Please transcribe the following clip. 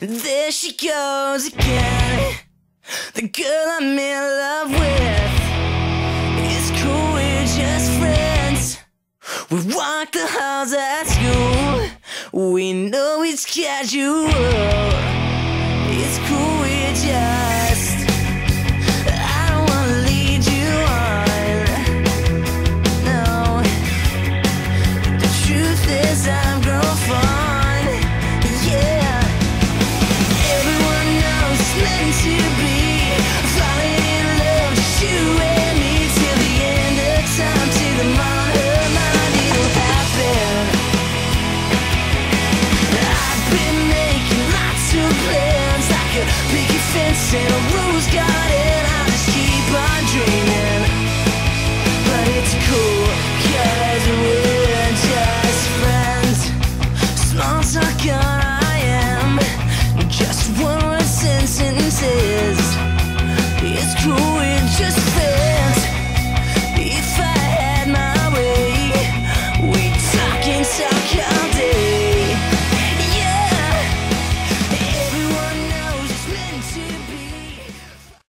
There she goes again. The girl I'm in love with. It's cool, we're just friends. We walk the halls at school. We know it's casual. It's cool, we're just. I don't wanna lead you on. No. The truth is, I've grown fond. Vincent got it. I just keep on dreaming, but it's cool 'cause we're just friends. Small talker, I am, just one word sentences.